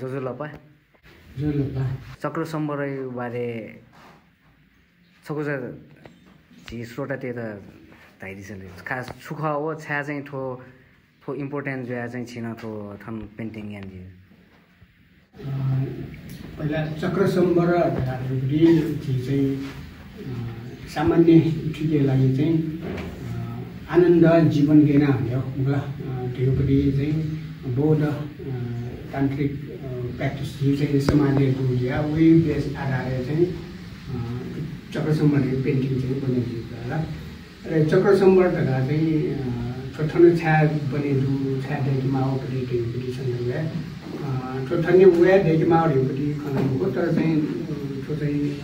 jojo lapa Jolapa. चक्र सम्बरै बारे सकुजा झि श्रोता त्यो त धाइदिसले। खास सुख हो छ्या चाहिँ ठो ठो इम्पोर्टेन्ट जो चाहिँ छिन ठो थन पेन्टिङ यान जी। पहिला चक्रसम्बर ढाडुगुडी चाहिँ सामान्य ठिकै लागि चाहिँ आनन्द जीवन लिन भन्यो होला त्योपट्टि चाहिँ बौद्ध तान्त्रिक प्र्याक्टिस चाहिँ समाजको या उही बेस आधारले चाहिँ अँ, चक्रसम्बर पेन्टिङ चाहिँ बनिएको होला र चक्रसम्बर ढका चाहिँ ठोठनो छ्या बनेदु छ्या देखि माओपट्टि त्योपट्टि सन्दर्भ ठोठन्ने उया देखि माओपट्टि खनाएको तर चाहिँ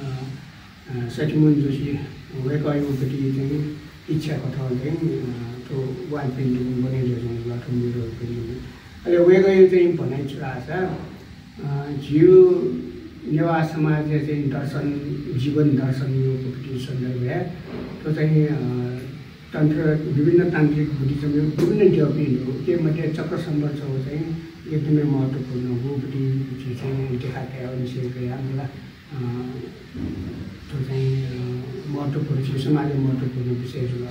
अँ, सचिमन जोशी वेकपट्टि चाहिँ इच्छा कथा चाहिँ त्यो वाल पेन्टिङ चाहिँ लठो मेरो पनि अहिले वेगयो चाहिँ भनाइ छ झिउ नेवा समाज चाहिँ दर्शन जीवन दर्शन योपट्टि सन्दर्भ त्यो चाहिँ तन्त्र विभिन्न तान्त्रिक बुद्धिज्म विभिन्न डेभलपमेन्टहरू के मध्ये चक्र सम्बर छ चाहिँ एकदमै महत्त्वपूर्ण हो उपट्टि चाहिँ देखाएको अनुसार हामीलाई त्यो चाहिँ महत्त्वपूर्ण समाजले महत्त्वपूर्ण विषयहरू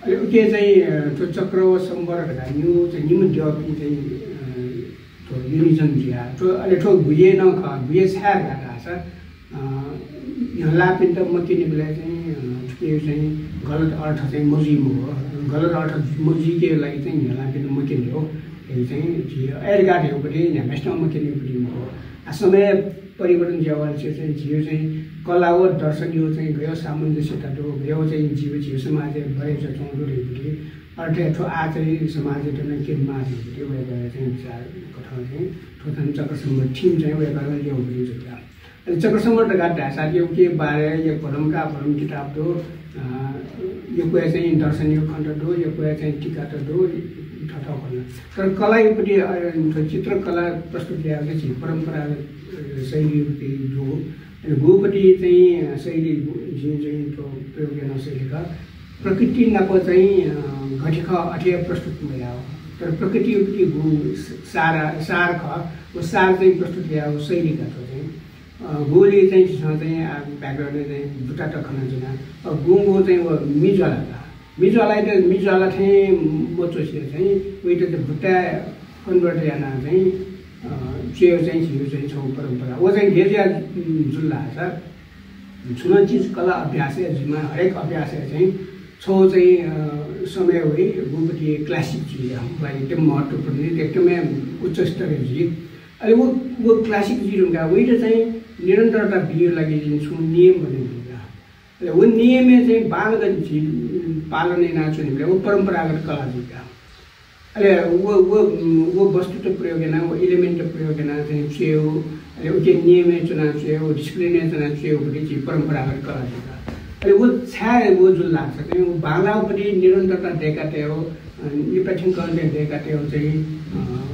हो के चाहिँ त्यो चक्र सम्बर न्यु चाहिँ न्यु डेभलपिङ चाहिँ त्यो युनिजम जिया त्यो अहिले ठो भुइए न ख भुइए छ्या गएको छ यहाँ लापिन त म किने बेला चाहिँ के चाहिँ गलत अर्थ चाहिँ मुजिम हो गलत अर्थ मुजिके लागि चाहिँ लापिन म किने हो यो चाहिँ झियो एडगार्डहरूपट्टि यहाँ मेस्टमा म किनेपट्टि हो आ, समय परिवर्तन ज्यावाल चाहिँ झियो चाहिँ कला हो दर्शन यो चाहिँ गयो सामञ्जस्यता तो गयो चाहिँ जीव जीव समाज भए चौधरीपट्टि अर्थ ठो आ समाज नै किनमाहरूपट्टि उयो गरेर चाहिँ विचार कथा चाहिँ ठोथन चक्रसम्म ठिम चाहिँ उयो गरेर ल्याउँपट्टि जुट्या अनि चक्रसम्म गाड्दा साथी के बारे यो परमका परम किताब दो यो कुरा चाहिँ दर्शन यो खण्ड दो यो कुरा चाहिँ टिका त दो ठठा खण्ड। तर कलापट्टि अँ, चित्रकला प्रस्तुत ल्याएको चाहिँ परम्परागत अँ, शैलीपट्टि जो अनि गोपट्टि चाहिँ शैली जुन चाहिँ प्रयोग गर्न शैलीका प्रकृति नाको चाहिँ घटिख अठे प्रस्तुत भयो तर प्रकृतिपट्टि गो सारा सार ख वो सार चाहिँ प्रस्तुत ल्याएको शैलीका चाहिँ गोले चाहिँ चाहिँ ब्याकग्राउन्डले चाहिँ दुटा टखना जुना गुङ्गो चाहिँ वो मिजवाला मिजवालाई त मिजवाला चाहिँ मोचोसिए चाहिँ उयो त भुट्टा कन्भर्ट याना चाहिँ चेयो चाहिँ छियो चाहिँ छौ परम्परा वो चाहिँ घेरिया जुल्ला छ छुन चिज कला अभ्यास जिम्मा हरेक अभ्यास चाहिँ छो चाहिँ समय हुई गुपट्टि क्लासिक चिज हामीलाई एकदम महत्त्वपूर्ण एकदमै उच्च स्तरीय चिज अहिले वो वो क्लासिक चिज हुँदा वही चाहिँ निरन्तरता बियो लागि छु नियम भन्ने हुन्छ अहिले वो नियमे चाहिँ बालगत चिज पालन नाचो भने वो परम्परागत कला जुका अहिले वो वो वो वस्तु त प्रयोग होइन वो इलिमेन्ट त प्रयोग होइन चाहिँ चेउ अहिले उके नियमे चुनाव चेउ डिसिप्लिने चुनाव चेउपट्टि चाहिँ परम्परागत कला अहिले वो छ्या वो जुन लाग्छ चाहिँ वो बालापट्टि निरन्तरता दिएका थियो निपेक्षण गर्ने दिएका थियो चाहिँ अँ,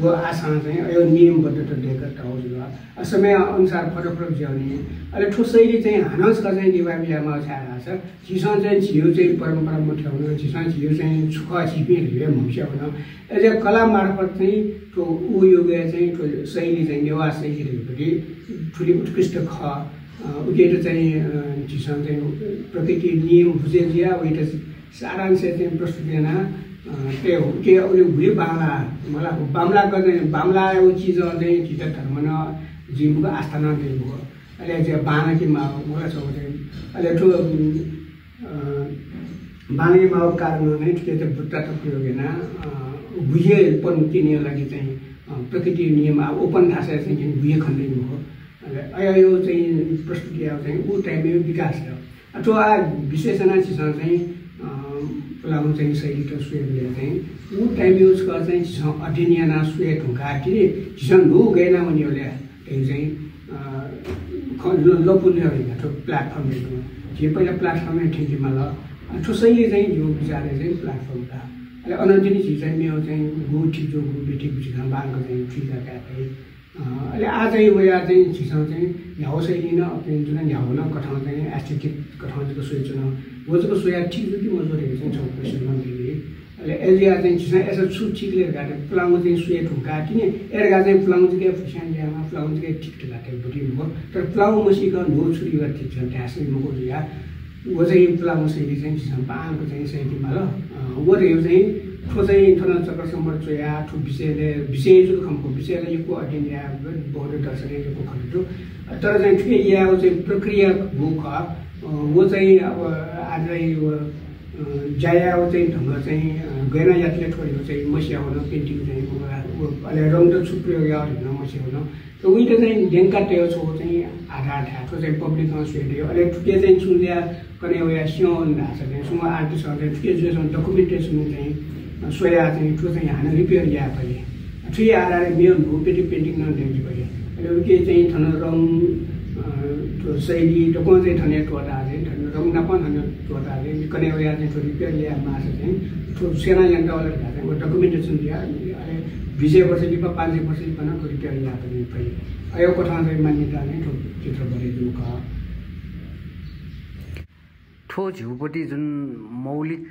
वो आशा चाहिँ यो नियमबद्ध दिएका ठाउँ समय अनुसार फरक फरक ज्याउने अहिले ठुलो शैली चाहिँ हानसका चाहिँ दिवा बिहामा छाएर छ झिसँग चाहिँ झिउ चाहिँ परम्परा मठ्याउन झिसँग झिउ चाहिँ सुख छिपीहरू मुस्याउन यसले कला मार्फत चाहिँ त्यो ऊ युग चाहिँ त्यो शैली चाहिँ नेवा शैलीहरूपट्टि ठुली उत्कृष्ट ख उकेर चाहिँ झिसँग चाहिँ प्रकृति नियम बुझेजिया उयो सारांश चाहिँ प्रस्तुत त्यही हो के उसले भुइँ बाङ्ला मलाई बाम्ला गर्ने बाम्ला चिज धर्म न जिमको आस्था नदिएको हो अहिले चाहिँ बाँकी माउ मलाई छ अहिले ठुलो बाँकी माउ कारण नै के चाहिँ बुट्टा प्रयोग होइन भुइँपन किन्ने लागि चाहिँ प्रकृति नियम अब ओपन थाहा चाहिँ भुइँ खन्दै हो अहिले यो चाहिँ प्रस्तुति अब चाहिँ ऊ टाइममा विकास हो अथवा आ विशेषणा चिजसँग चाहिँ लाउनु चाहिँ शैली त सुएले चाहिँ ऊ टाइम युज गर्दा चाहिँ अध्ययन सुए ढुङ्गा कि चिसँग ढु गएन भने उसले त्यही चाहिँ लपुल्ने होइन त्यो प्लेटफर्महरू जे पहिला प्लेटफर्मै ठिकीमा ल। ठो शैली चाहिँ जो विचारले चाहिँ प्लेटफर्म था अहिले अनन्तिनी चिज चाहिँ मेरो चाहिँ गु ठिक जो गु बेठी बुझिँदा बालको चाहिँ ठिक अहिले आज उयो चाहिँ छिसँग चाहिँ न्याउ शैली न अपने जुन न्याउ न कठाउँ चाहिँ एस्थेटिक कठाउँ चाहिँ सोच न वो चाहिँ सोया ठिक जो कि मजो रहेको चाहिँ छौ क्वेसन दिने अहिले एजिया चाहिँ छिसा यसो छुट्टिले गाटे प्लाउ चाहिँ सुए ढुङ्गा किन एर्गा चाहिँ प्लाउ चाहिँ फुस्यान ल्यामा प्लाउ चाहिँ ठिक गाटे बुढी भयो तर प्लाउ मसिक नो छुरी गर्थे छ ढ्यासै मको या। वो चाहिँ प्लाउ शैली चाहिँ छिसा पाएको चाहिँ शैलीमा ल। वो चाहिँ ठो चाहिँ थन चक्रसम्म चोया ठु विषयले विषय जो खामको विषयले यो अध्ययन या बहुत दर्शन यो खरिदो तर चाहिँ ठुकै या चाहिँ प्रक्रिया हो वो चाहिँ अब आजै जाया चाहिँ ढङ्ग चाहिँ गैना यात्रे छोडेको चाहिँ मस्याउन पेन्टिङ चाहिँ अहिले रङ त छुप्रियो या होइन मस्याउन त उहिले चाहिँ ढेङ्का टेयो छो चाहिँ आधार ठ्याएको चाहिँ पब्लिकमा सुहेऱ्यो अहिले ठुके चाहिँ सुन्या कने उयो सिउँ ढाँछ चाहिँ सुँग आर्टिस्टहरू चाहिँ ठुके जुन डकुमेन्टेसन चाहिँ सोया चाहिँ ठुलो चाहिँ हान रिपेयर या पहिले ठुलो आधार मेरो पेटी पेन्टिङ नदेखि पहिले अहिले के चाहिँ थन रङ शैली टोको चाहिँ ठने टोटा चाहिँ रङना पनि ठने टोटा चाहिँ कने उयो चाहिँ थोरै रिपेयर ल्या माछ चाहिँ ठुलो सेना यन्त्रवाला ढाँचा चाहिँ डकुमेन्टेसन दिया अहिले बिस वर्ष कि पाँच सय वर्ष पनि रिपेयर ल्या पनि पहिले यो कोठामा चाहिँ मान्यता नै ठुलो चित्र बनाइदिनु क ठो झिउपट्टि जुन मौलिक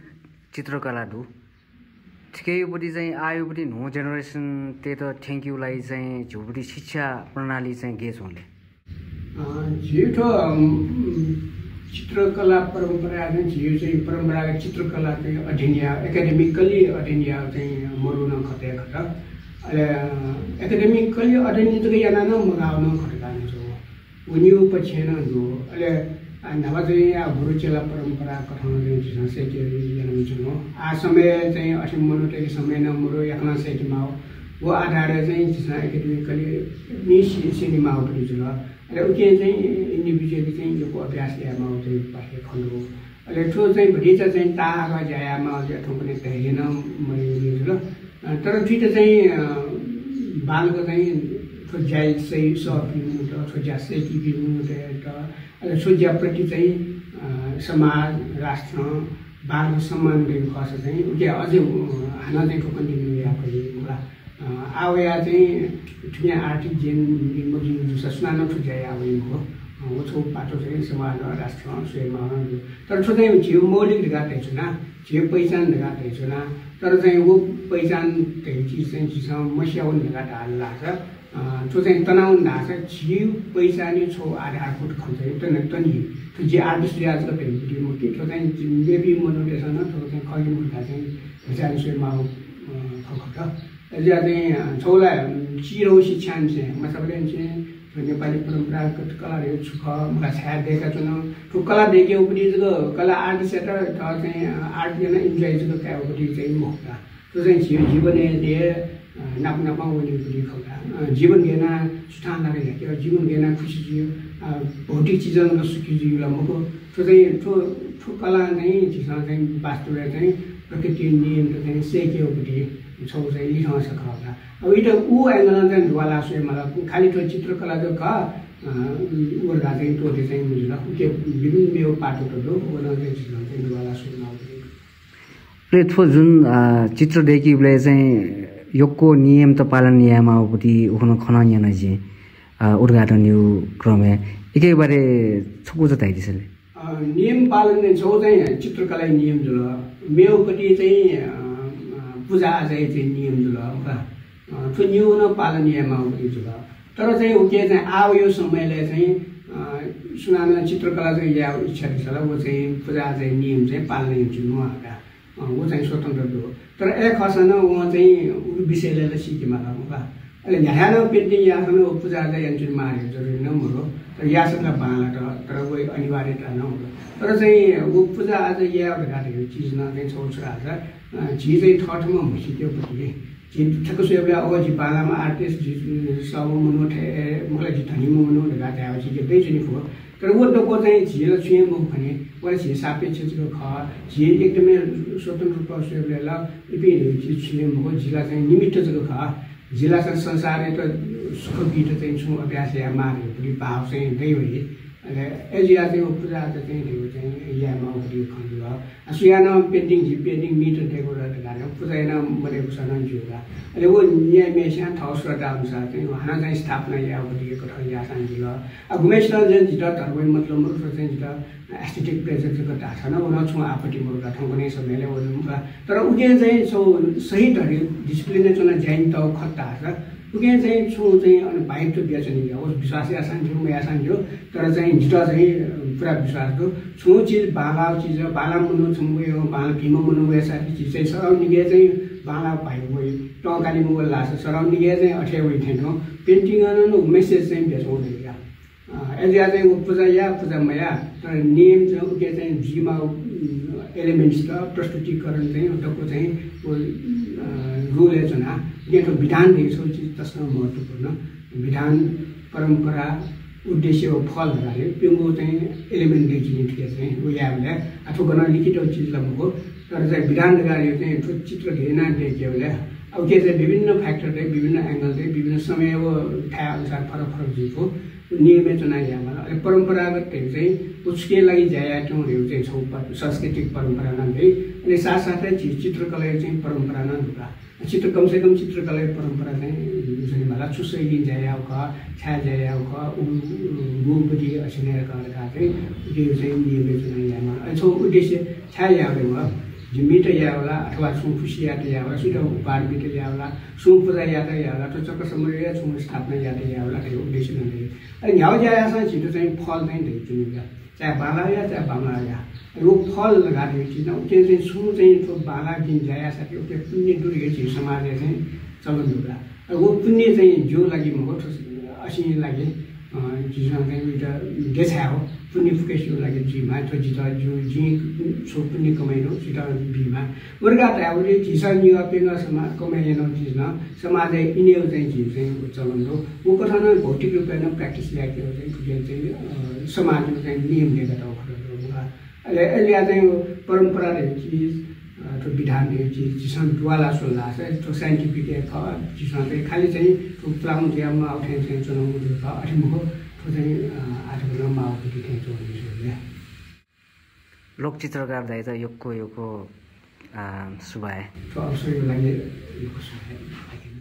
चित्रकला धु ठिकैपट्टि चाहिँ आयोपट्टि नो जेनेरेसन त्यही त थ्याङ्क युलाई चाहिँ झिउपट्टि शिक्षा प्रणाली चाहिँ गे छौँले झिठो चित्रकला परम्परा चाहिँ झिउ चाहिँ परम्परागत चित्रकला चाहिँ अध्ययन एकाडेमिकली अध्ययन चाहिँ मरुन खटे खट एकाडेमिकली अध्ययन चाहिँ याना न मगाउन खटकानु छ उनीहरू पछि जो अहिले नभए चाहिँ अब गुरुचेला परम्परा कठाउन चाहिँ सेटी छु आ समय चाहिँ अठिम मनो समय न मुरो सेटीमा हो वो आधार चाहिँ एकाडेमिकली नि सिनेमा हो पनि जुल अहिले उके चाहिँ इन्डिभिजुअली चाहिँ यो अभ्यास ल्यामा चाहिँ पाठ्य खण्ड हो अहिले ठुलो चाहिँ भरिचा चाहिँ तागा ज्यायामा ठाउँ पनि हेरेन मैले ल तर ठिक चाहिँ बालको चाहिँ ज्याइ चाहिँ सपिनु त छोज्या सेकिपिनु त सूर्यप्रति चाहिँ समाज राष्ट्र बालको सम्मान दिएको खर्च चाहिँ। उके अझै हाना चाहिँ कन्टिन्यू या मलाई आवया चाहिँ ठुलो आर्थिक जेन सुनानो ठुजाइ आवे हो। वो छो पाटो चाहिँ समाज राष्ट्र स्वयंमा तर छो चाहिँ झिउ मौलिक ढिगाते छु ना। झिउ पहिचान ढिगाते छु ना। तर चाहिँ वो पहिचान त्यही चिज चाहिँ चिजसँग मस्याउन ढिगाटा हाल लाग्छ जो चाहिँ तनाउ ढाँछ झिउ पहिचानी छो आधारभूत खन्छ एकदम तनि त्यो जे आर्टिस्ट आजको भेटी म के चाहिँ मेबी मोटिभेसन त्यो चाहिँ खै मुर्खा चाहिँ विचार स्वयंमा खख अहिले चाहिँ छौला चिरो शिक्षा चाहिँ म सबैले चाहिँ नेपाली परम्परागत कलाहरू सुख मलाई छाया दिएका छन् त्यो कला देख्यो पनि कला आर्ट क्षेत्र चाहिँ आर्ट इन्जोय चाहिँ त्यहाँपट्टि चाहिँ मुख त्यो चाहिँ जीवन दिए नाप नापा वरिपरि खौला जीवन घेना सुठान लागेको थियो जीवन घेना खुसी जियो भौतिक चिजमा सुखी जियोलाई मको त्यो चाहिँ ठो ठो कला चाहिँ चिजमा चाहिँ वास्तवले चाहिँ प्रकृति नियम चाहिँ सेक्योपट्टि छौ चाहिँ लिखाउन सक्छ अब इट ऊ एङ्गलमा चाहिँ ढुवाला सुए मलाई खालि त्यो चित्रकला क उर्गा चाहिँ टोटे चाहिँ बुझ्न के विभिन्न मेरो पाटो उर्गा चाहिँ चित्र चाहिँ ढुवाला सुए थो जुन चित्र देखि योगको नियम त पालन नियमावटी उखन उद्घाटन यो क्रम एकै बारे छुकु त ताइदिसले नियम पालन छौ चाहिँ चित्रकला नियम जुल मेउपट्टि चाहिँ पूजा आजै चाहिँ नियम जुल त्यो न्यून पालन नियमावटी जुल। तर चाहिँ ऊ के चाहिँ आयो यो समयले चाहिँ सुनाना चित्रकला चाहिँ या इच्छा छ ऊ चाहिँ पूजा चाहिँ नियम चाहिँ पालन जुन उहाँका ऊ चाहिँ स्वतन्त्र हो तर एक खसन उहाँ चाहिँ विषय लिएर सिकेमा ल अहिले ध्यान पेन्टिङ यासन पूजा चाहिँ यान्चुन मारे जरुरी न हो तर यासन बाला तर कोही अनिवार्यता नहुँदो। तर चाहिँ ऊ पूजा आज या घाटेको चिज न चाहिँ आज। झि चाहिँ ठठमा हुसिक्योपट्टि झि ठ्याक्क सुयोले अब झि बालामा आर्टिस्ट झि सब मुनु मलाई झि धनी मुनु घाटे झि के नि फो तर डोको चाहिँ झिल छुएँ भने मलाई झिल सापेक्ष ख झि एकदमै स्वतन्त्र रूपमा सुयोले ल इपि झि छुएँ मुख झिला चाहिँ निमित्त चाहिँ ख झिला चाहिँ संसार त सुख गीत चाहिँ छु अभ्यास या मारे पनि भाव चाहिँ दै हो एजिया चाहिँ पूजा चाहिँ यामा उडी खन्नु सुयाना पेन्टिङ झि पेन्टिङ मिटर ढेको गाह्रो पूजा याना मरेको छ जुगा अहिले वो निया मेसा थौस र चाहिँ वहाँ चाहिँ स्थापना या उडीको ठाउँ या सांगिल अब घुमेस चाहिँ जिता धर्मै मतलब मुरुख चाहिँ एस्थेटिक प्लेजर चाहिँ कता छैन उनीहरू छु आपट्टि मुरुगा ठाउँ पनि सबैले तर उगे चाहिँ सो सही ढरी डिसिप्लिन चाहिँ ज्याइन त खत्ता छ उके चाहिँ छु चाहिँ अनि भाइब त बिहा चाहिँ होस् विश्वासै आसान थियो म आसान थियो तर चाहिँ झिटा चाहिँ पुरा विश्वास थियो। छु चिज बाला चिज बाला मुनु छु उयो बाला भीमा मुनु उयो चिज चाहिँ सराउन्डिङ चाहिँ बाला भाइ उयो टकाली मुगल लाग्छ सराउन्डिङ चाहिँ अठ्या उयो थिएन पेन्टिङ मेसेज चाहिँ बेच हुँदैन यदि चाहिँ पूजा या पूजा मया तर नियम चाहिँ उके चाहिँ जीमा एलिमेन्ट्स र प्रस्तुतिकरण चाहिँ उताको चाहिँ रुल योजना यहाँको विधान छ चिज तसँग महत्त्वपूर्ण। विधान परम्परा उद्देश्य हो फल है त्यो चाहिँ एलिमेन्ट देखिने ठिक चाहिँ उयोहरूले अथवा गर्न लिखित चिज लगेको तर चाहिँ विधान लगाएर चाहिँ चित्र घेर्न देखियो अब के चाहिँ विभिन्न फ्याक्टर चाहिँ विभिन्न एङ्गल चाहिँ विभिन्न समय अब ठाउँ अनुसार फरक फरक जिएको नियमित चुनाव अहिले परम्परागत चाहिँ उसकै लागि ज्यायाटौँहरू चाहिँ छौँ सांस्कृतिक परम्परा है अनि साथसाथै चित्रकला चाहिँ परम्परा न चित्र कमसे कम चित्रकला परम्परा चाहिँ जुन मला चुसैलिन जायाउ ख छ्या जायाउ ख गुपट्टि असिनेर चाहिँ त्यो चाहिँ यामा छौँ उद्देश्य याउने भयो झिम्मिट यावला अथवा सुफुसी यात यावला सुइटा उपार्मित यावला सुपूजा यात यावला तो चक्कसम्म या सुम स्थापना यात यावला त्यो उद्देश्य नै अनि ह्याउ ज्यासँग छिटो चाहिँ फल चाहिँ धेरै चुनिन्छ चाहे बाला या चाहे बामा या। यो फल लगाएको चिज त्यो चाहिँ सुरु चाहिँ त्यो बाला दिन जाया छ त्यो पुण्य डुरेको चिज समाजले चाहिँ चलन हुँदा वो पुण्य चाहिँ जो लागि म असी लागि चिजमा चाहिँ एउटा देछा हो पुण्य फुकेसियो लागि जिमा त्यो जिता जो जी सो पुण्य कमाइनो सिटा बिमा। वर्गा त अब झिसा निगा पेगा समा कमाइनो चिजमा समाज इनेउ चाहिँ झिज चाहिँ चलन हो वो कथा भौतिक रूपमा प्र्याक्टिस ल्याएको चाहिँ चाहिँ समाजमा चाहिँ नियमले गर्दा अहिले अहिले चाहिँ परम्परा चिज त्यो विधान चिज चिसमा डुवाला सोल्ला त्यो साइन्टिफिक चिसमा चाहिँ खालि चाहिँ त्यो प्लाउन चियामा आउँथ्यो चाहिँ चुनाउ छ अठिमुखो त्यो चाहिँ चाहिँ चौबिसहरूले लोकचित्रकार दाइ त योको योको सुभाए त्यो अवसर यो लागि योको सुभाए